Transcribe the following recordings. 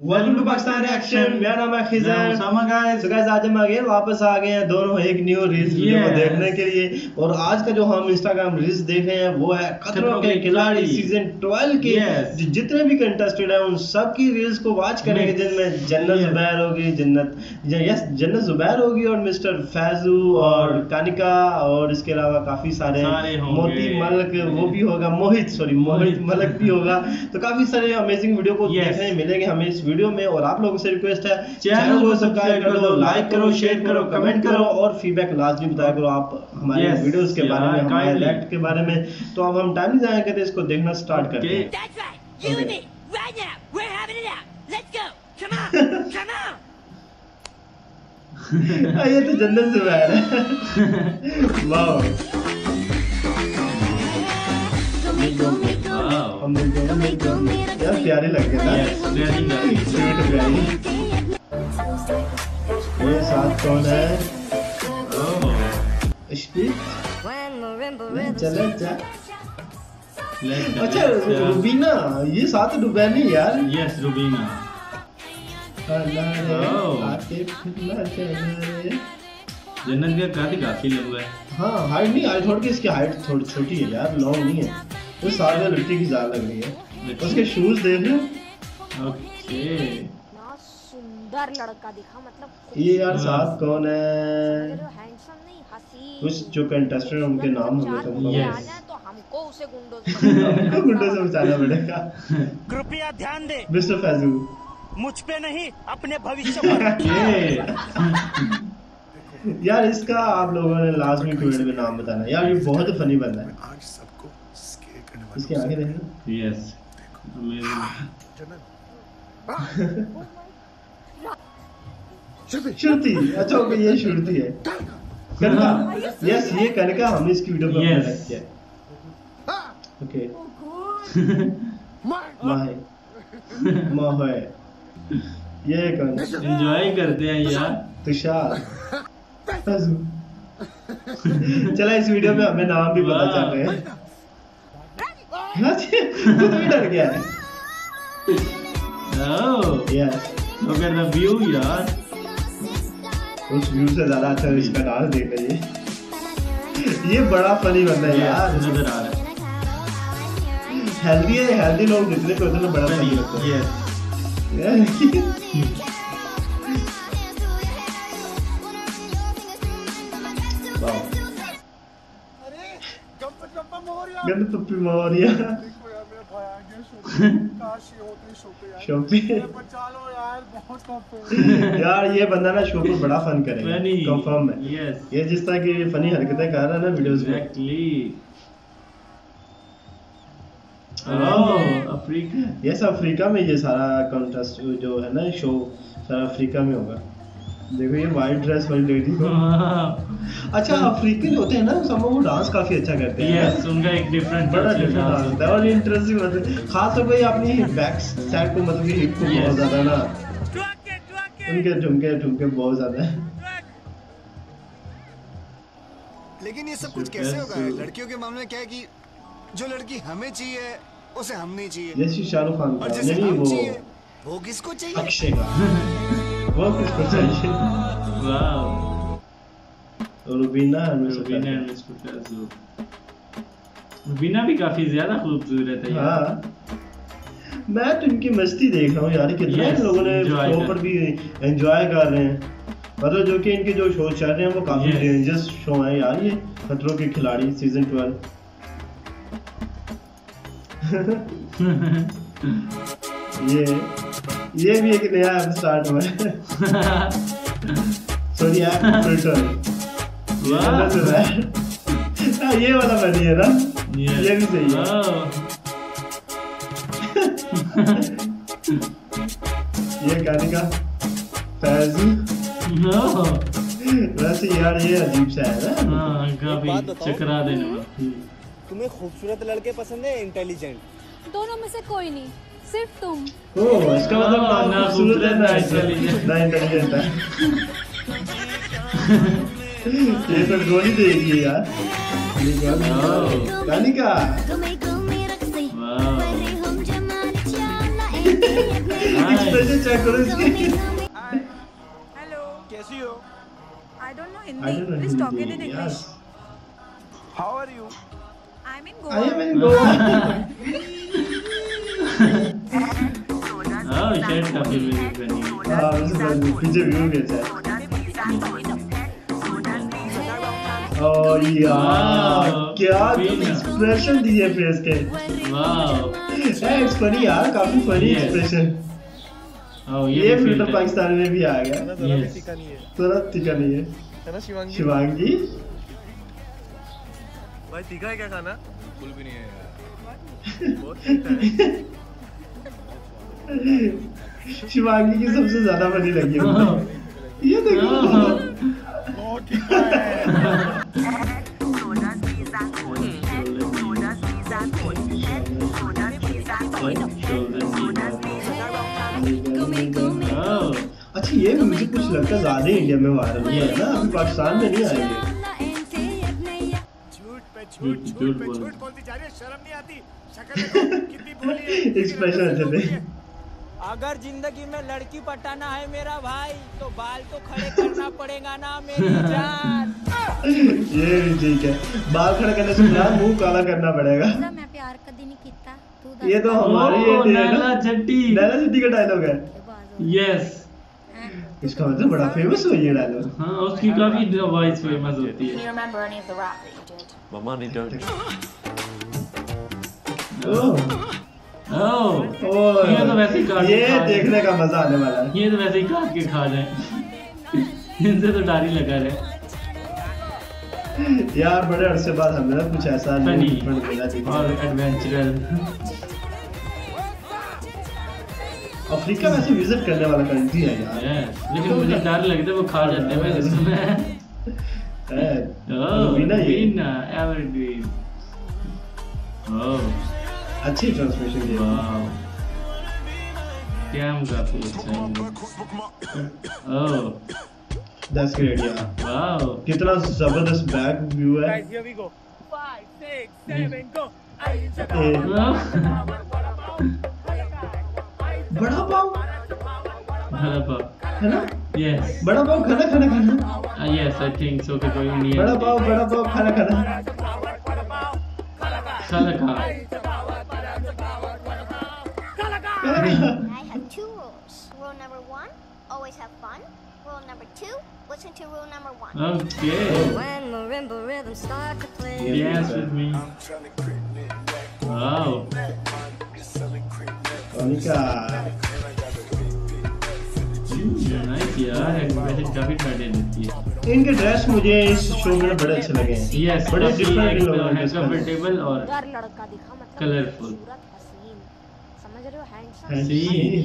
Welcome to Pakistan reaction मेरा नाम है खिजर guys. तो guys, आज हम अगेन वापस आ गए हैं दोनों एक न्यू रील्स वीडियो Yes. देखने के लिए और आज का जो हम इंस्टाग्राम रील्स देख रहे हैं वो है खतरों के खिलाड़ी सीज़न 12 के Yes. जितने भी कंटेस्टेंट हैं उन सब की रील्स को वॉच करेंगे. जिनमें जन्नत. जुबैर होगी जन्नत यस जन्नत जुबैर होगी और मिस्टर फैजू और कानिका और इसके अलावा काफ़ी सारे मोती मलक वो भी होगा मोहित सॉरी मोहित। मलक भी होगा तो काफ़ी सारे अमेजिंग वीडियो को. देखने मिलेंगे हमें इस वीडियो में और आप लोगों से रिक्वेस्ट है चैनल को सब्सक्राइब कर दो, लाइक करो शेयर करो कमेंट करो। और फीडबैक लाजमी बताया करो आप हमारे वीडियोस के बारे में हमारे. रिएक्ट के बारे में। तो अब हम टाइम नहीं जाया करते इसको देखना स्टार्ट करते हैं. हाँ, ये तो जन्नत से बाहर है। वाह यार प्यारे लग गए ये साथ कौन है. चले जा अच्छा रुबीना ये साथ यार Yes, Rubina. अल्लाह रे, Oh. आके फिरना चला रे। जन्नत का काफ़ी लंबा है हाँ हाइट नहीं आई थोड़ी इसकी हाइट थोड़ी छोटी है यार लॉन्ग नहीं है वो सारे लड़की की ज़्यादा लग रही है। उसके शूज़ देख लो। ओके। सुंदर लड़का दिखा मतलब ये यार साथ कौन है? नहीं कुछ जो कंटेस्टेंट उनके नाम हमें चार तो तो हमको उसे गुंडों से हमको गुंडों से बचाना पड़ेगा। कृपया ध्यान दे। मिस्टर फैजू। मुझ पे नहीं अपने भविष्य पर। यार इसका आप लोगों ने लास्ट में कमेंट में नाम बताना। यार ये बहुत फनी बंदा है आज सबको स्केल करने इसके आगे देखना यस अमेजिंग श्रुति अच्छा ओके ये श्रुति है। कनका यस ये कनका हमने इसकी वीडियो. अपलोड किया ओके माहे माहे ये कौन? एंजॉय करते हैं यार। तुषार। चला इस वीडियो में हमें नाम भी पता चल रहे हैं हाँ। खुद भी डर गया है ओह yes look at the view यार उस व्यू से ज़्यादा अच्छा इसका डांस देख लीजिए ये बड़ा फनी बंदा है यार। नज़र आ रहा है। हेल्दी है हेल्दी लोग जितने को उतना बड़ा फनी लगता है। यस वाह गंद पप्पी मौर्या शोपी यार ये बंदा ना शो पर बड़ा फन करेगा कंफर्म है। यस ये जिस तरह की फनी हरकतें कर रहा है ना वीडियोस में। अफ्रीका यस अफ्रीका में ये सारा कॉन्टेस्ट जो है ना शो सारा अफ्रीका में होगा। देखो ये वाइट ड्रेस वाली लेडी को। अच्छा अफ्रीकन होते हैं ना सब वो डांस काफ़ी अच्छा करते हैं। यस उनका एक डिफरेंट बड़ा डिफरेंट डांस होता है और इंटरेस्टिंग होता है। खास तौर पे अपनी बैक साइड को मतलब कि हिप को बहुत ज़्यादा ना। उनके ठुमके ठुमके बहुत ज़्यादा है। लेकिन ये सब कुछ कैसे होगा? लड़कियों के मामले में क्या है कि जो लड़की हमें चाहिए उसे हम नहीं चाहिए। जैसे शाहरुख खान और का नहीं हम वो चाहिए वो किसको चाहिए? अक्षय का। वो किसको चाहिए वाओ और रुबीना रुबीना मिस्टर फैजू रुबीना भी काफ़ी ज़्यादा खूबसूरत है यार। हाँ। मैं तो इनकी मस्ती देख रहा हूँ यार कितने Yes, लोगों ने शो पर भी एंजॉय कर रहे हैं। मतलब जो कि इनके जो शो चल रहे हैं वो काफ़ी Yes. डेंजरस शो है यार ये खतरों के खिलाड़ी सीज़न ट्वेल्व ये ये भी एक नया स्टार्ट हुआ है। सॉरी ऐप फ़िल्टर ये। वाला है। ये वाला बनी है ना। ये भी सही है। Oh. ये गाने का फैजू. वैसे यार ये अजीब सा है ना। हाँ काफ़ी चकरा देने। वाला तुम्हें खूबसूरत लड़के पसंद है इंटेलिजेंट दोनों में से कोई नहीं। सिर्फ़ तुम ओ इसका मतलब हाँ, ना ना खूबसूरत है ना इंटेलिजेंट ना इंटेलिजेंट है ये तो गोली देगी यार Oh. गानी का एक्सप्रेशन चेक करो इसके Hello. कैसी हो know Please talk it in Hindi. English. Yes. How are you I'm in I Goa. am in Goa. Oh, shirt काफ़ी विज़िट बनी है हाँ वैसे तो पीछे व्यू भी अच्छा है ओ यार क्या एक्सप्रेशन दिए फेस के। वाओ इट्स फनी यार काफ़ी फनी एक्सप्रेशन Oh, ये फ़िल्टर पाकिस्तान में भी आ गया. तुरंत टिका नहीं है। है। ना शिवांगी? शिवांगी? भाई तीखा है क्या खाना? बिल्कुल भी नहीं है बहुत तीखा है। शिवांगी की सबसे ज़्यादा फनी लगी है. ये देखो। अच्छा ये मुझे कुछ लगता है ज़्यादा इंडिया में वायरल हुआ है ना। अभी पाकिस्तान में नहीं आएँगे। झूठ पे झूठ- बोल। बोलती जा रही है शर्म नहीं आती। शक्ल देखो कितनी भोली है एक्सप्रेशन अच्छे थे अगर ज़िंदगी में लड़की पटाना है मेरा भाई तो बाल तो खड़े करना पड़ेगा ना मेरी जान। ये भी ठीक है। बाल खड़ा करने से पहले मुँह काला करना पड़ेगा। मैं प्यार कदी नहीं तू ये तो हमारी ये थी है ना? नैला चट्टी नैला सिद्धि का डायलॉग है। यस इसका मतलब बड़ा फ़ेमस हुआ ये डायलॉग हाँ उसकी काफ़ी वॉइस फ़ेमस होती है? मम्मा नहीं डर ओह। वैसे ही काट ये देखने का मज़ा आने वाला है। ये तो वैसे ही काट के खा रहे इनसे तो डर ही लगा रहे यार बड़े अरसे बाद हमें ना कुछ ऐसा मिला और एडवेंचरल अफ्रीका वैसे विज़िट करने वाला कंट्री है यार। लेकिन मुझे डर लगता है वो खा जाते हैं ये। वीना एवरग्रीन ओह अच्छी ट्रांसमिशन की है। वाओ कैम काफ़ी अच्छा है? ओह। That's great यार वाओ कितना ज़बरदस्त बैक व्यू है। Guys, here we go. Five, six, seven, go. ए, बड़ा पाव। बड़ा पाव। है ना? यस बड़ा पाव खाना खाना खाना। यस आई थिंक सो कि कोई इंडियन बड़ा पाव बड़ा पाव खाना खाना। खाना खा। always have fun. Rule number two, listen to rule number one. Okay When marimba rhythms start to play, Dance with me. Wow. Anika nice यार एडवेंचर काफी ट्रेंड देती है इनके ड्रेस मुझे इस शो में बड़े अच्छे लगे हैं यस बड़े डिफरेंट लोग हैं है इसमें। कंफर्टेबल और डर लड़का दिखा मतलब Colourful. खूबसूरत हसीन समझ रहे हो हैंडसम हसीन।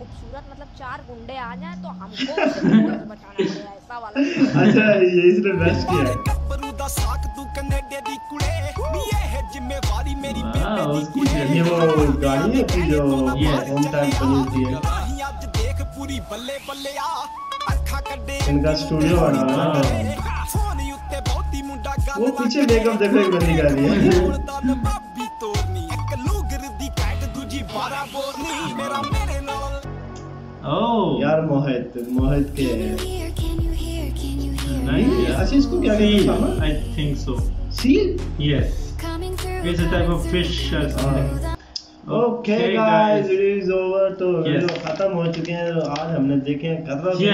खूबसूरत मतलब चार गुंडे आ जाए तो हमको बचाना पड़ेगा ऐसा वाला अच्छा ये ये इनका स्टूडियो वो पीछे मेकअप देखो एक बंदी कर रही है एक लोगर दी कैट दूजी 12 बोरनी मेरा मेरे नाल ओह यार मोहित मोहित के नाइस यार अच्छा इसको क्या कहते हैं सामा I think so seal yes it's a type of fish और something okay guys it is over तो वीडियो खत्म हो चुके हैं। तो आज हमने देखे हैं काफ़ी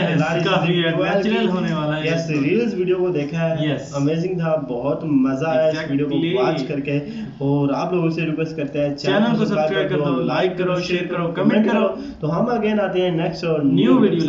एडवेंचरल होने वाला है यस रील्स वीडियो को देखा है। अमेजिंग था बहुत मज़ा आया इस वीडियो को वॉच करके। और आप लोगों से रिक्वेस्ट करते हैं चैनल को सब्सक्राइब कर दो लाइक करो शेयर करो कमेंट करो। तो हम अगेन आते हैं नेक्स्ट और न्यू वीडियो